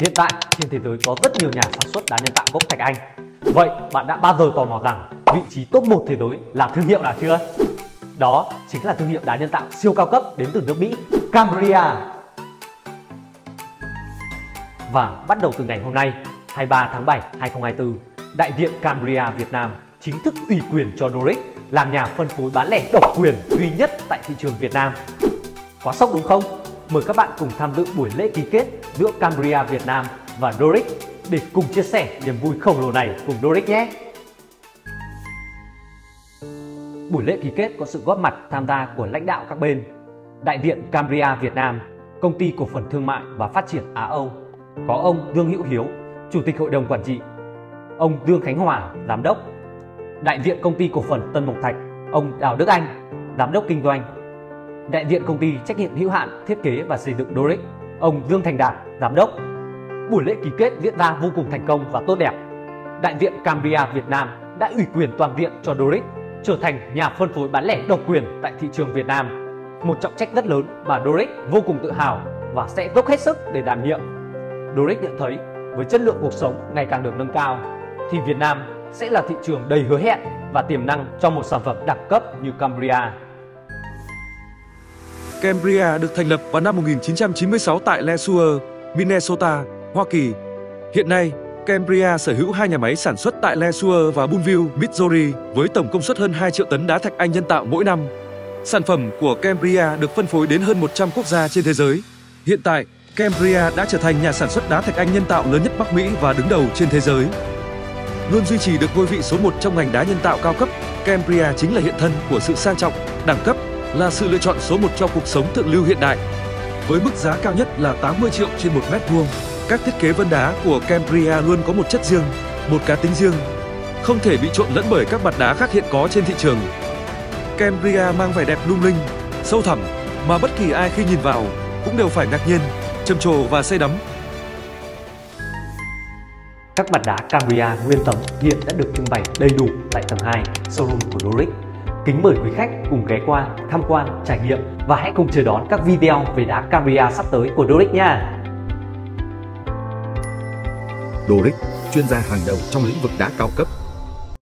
Hiện tại trên thế giới có rất nhiều nhà sản xuất đá nhân tạo gốc Thạch Anh. Vậy bạn đã bao giờ tò mò rằng vị trí top 1 thế giới là thương hiệu nào chưa? Đó chính là thương hiệu đá nhân tạo siêu cao cấp đến từ nước Mỹ, Cambria. Và bắt đầu từ ngày hôm nay, 23 tháng 7, 2024, đại diện Cambria Việt Nam chính thức ủy quyền cho Doric làm nhà phân phối bán lẻ độc quyền duy nhất tại thị trường Việt Nam. Quá sốc đúng không? Mời các bạn cùng tham dự buổi lễ ký kết giữa Cambria Việt Nam và Doric để cùng chia sẻ niềm vui khổng lồ này cùng Doric nhé. Buổi lễ ký kết có sự góp mặt tham gia của lãnh đạo các bên, đại diện Cambria Việt Nam, công ty cổ phần thương mại và phát triển Á Âu, có ông Dương Hữu Hiếu, chủ tịch hội đồng quản trị, ông Dương Khánh Hòa, giám đốc, đại diện công ty cổ phần Tân Mộc Thạch, ông Đào Đức Anh, giám đốc kinh doanh, đại diện công ty trách nhiệm hữu hạn thiết kế và xây dựng Doric, ông Dương Thành Đạt, giám đốc. Buổi lễ ký kết diễn ra vô cùng thành công và tốt đẹp. Đại diện Cambria Việt Nam đã ủy quyền toàn diện cho Doric trở thành nhà phân phối bán lẻ độc quyền tại thị trường Việt Nam. Một trọng trách rất lớn mà Doric vô cùng tự hào và sẽ dốc hết sức để đảm nhiệm. Doric nhận thấy với chất lượng cuộc sống ngày càng được nâng cao thì Việt Nam sẽ là thị trường đầy hứa hẹn và tiềm năng cho một sản phẩm đẳng cấp như Cambria. Cambria được thành lập vào năm 1996 tại Le Sueur, Minnesota, Hoa Kỳ. Hiện nay, Cambria sở hữu hai nhà máy sản xuất tại Le Sueur và Boonville, Missouri với tổng công suất hơn 2 triệu tấn đá thạch anh nhân tạo mỗi năm. Sản phẩm của Cambria được phân phối đến hơn 100 quốc gia trên thế giới. Hiện tại, Cambria đã trở thành nhà sản xuất đá thạch anh nhân tạo lớn nhất Bắc Mỹ và đứng đầu trên thế giới. Luôn duy trì được ngôi vị số 1 trong ngành đá nhân tạo cao cấp, Cambria chính là hiện thân của sự sang trọng, đẳng cấp, là sự lựa chọn số 1 cho cuộc sống thượng lưu hiện đại. Với mức giá cao nhất là 80 triệu trên 1 mét vuông, các thiết kế vân đá của Cambria luôn có một chất riêng, một cá tính riêng, không thể bị trộn lẫn bởi các mặt đá khác hiện có trên thị trường. Cambria mang vẻ đẹp lung linh, sâu thẳm mà bất kỳ ai khi nhìn vào cũng đều phải ngạc nhiên, trầm trồ và say đắm. Các mặt đá Cambria nguyên tấm hiện đã được trưng bày đầy đủ tại tầng 2 showroom của Doric. Kính mời quý khách cùng ghé qua, tham quan, trải nghiệm và hãy cùng chờ đón các video về đá Cambria sắp tới của Doric nha. Doric, chuyên gia hàng đầu trong lĩnh vực đá cao cấp